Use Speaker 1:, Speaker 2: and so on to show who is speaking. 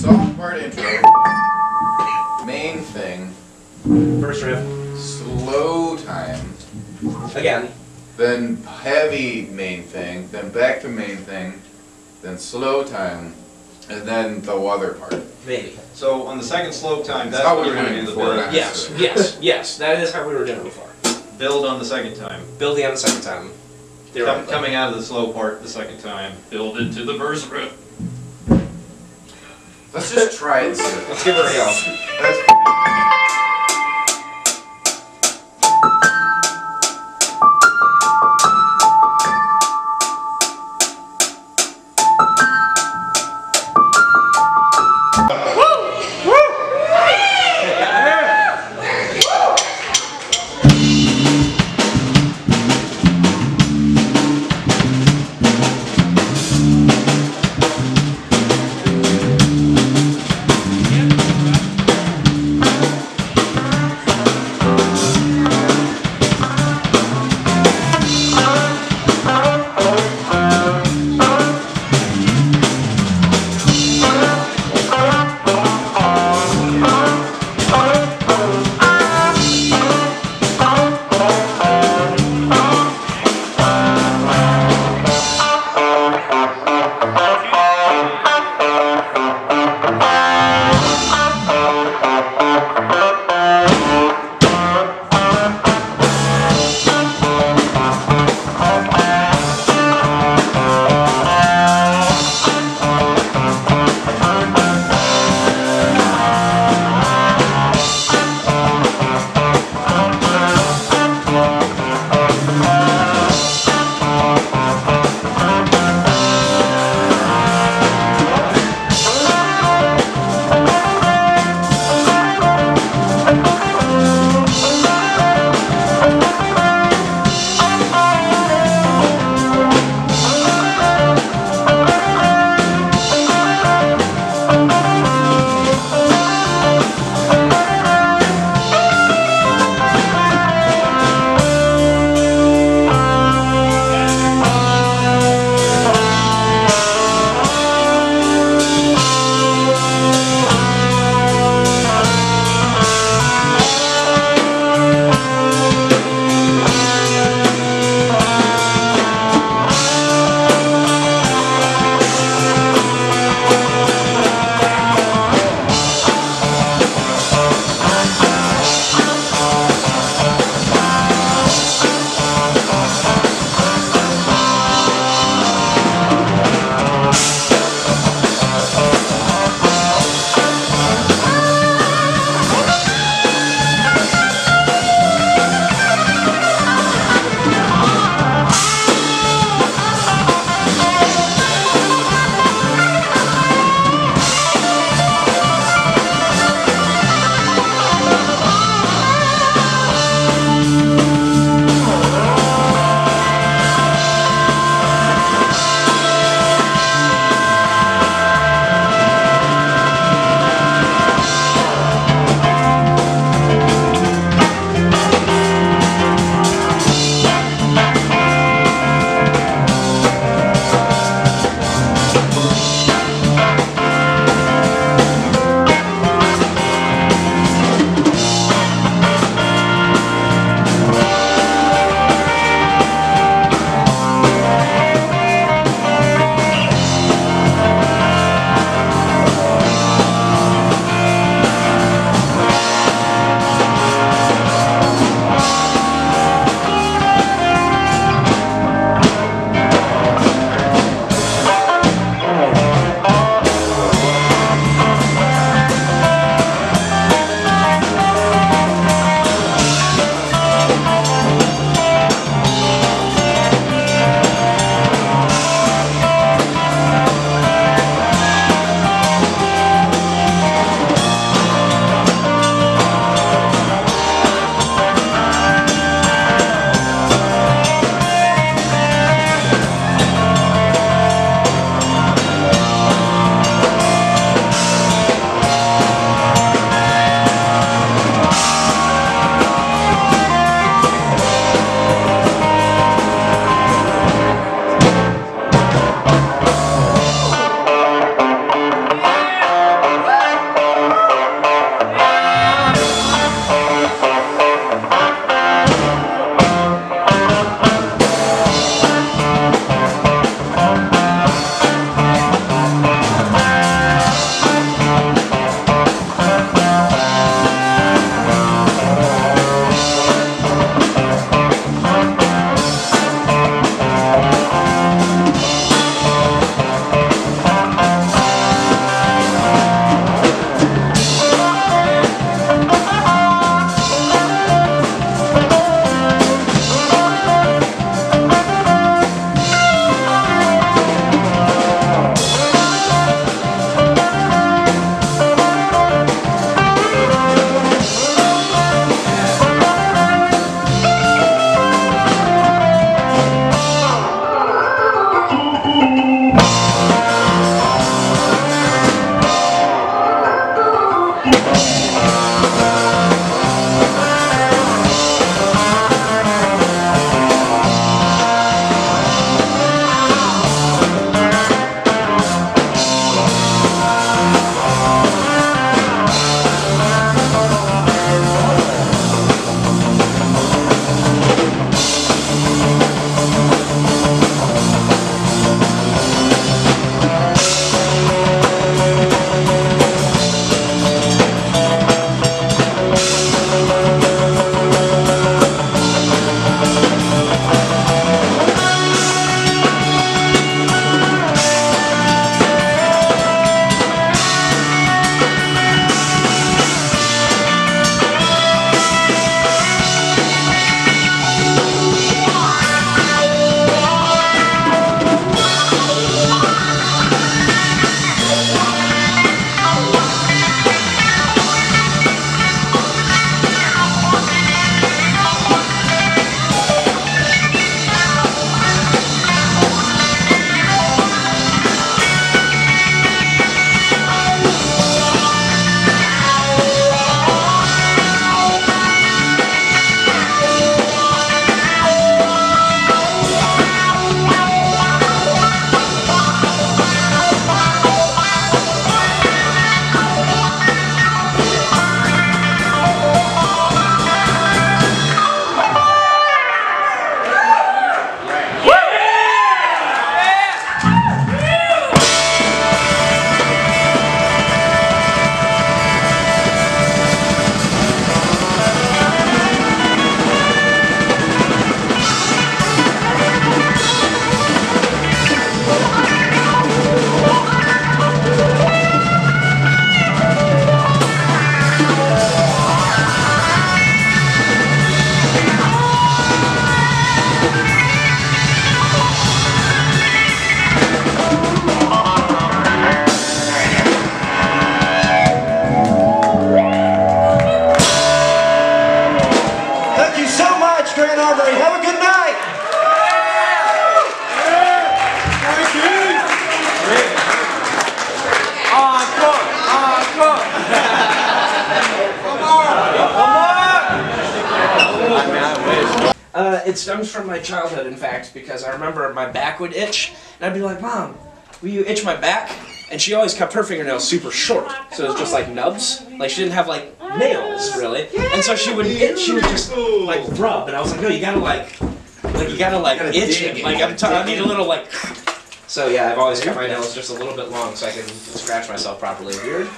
Speaker 1: Soft part intro. Main thing.
Speaker 2: First riff.
Speaker 1: Slow time.
Speaker 2: Again.
Speaker 1: Then heavy main thing. Then back to main thing. Then slow time. And then the other part.
Speaker 2: Maybe.
Speaker 3: So on the second slow time, that's
Speaker 1: how
Speaker 3: what
Speaker 1: we
Speaker 3: we're
Speaker 1: were
Speaker 3: gonna
Speaker 1: doing
Speaker 3: do the
Speaker 1: before
Speaker 3: build.
Speaker 1: that.
Speaker 2: Yes, yes, yes. That is how we were doing it before.
Speaker 3: Build on the second time.
Speaker 2: Building on the second time.
Speaker 3: Com-
Speaker 2: Theoretically.
Speaker 3: Coming out of the slow part the second time, build into the verse riff.
Speaker 1: Let's just try it.
Speaker 2: Let's give it a go.
Speaker 1: That's
Speaker 2: it stems from my childhood, in fact, because I remember my back would itch, and I'd be like, "Mom, will you itch my back?" And she always kept her fingernails super short, so it was just like nubs. Like she didn't have like nails really, and so she would itch. She would just like rub, and I was like, "No, you gotta like, like you gotta like itch it. Like I'm t- I need a little like." So yeah, I've always kept my nails just a little bit long so I can scratch myself properly. Weird.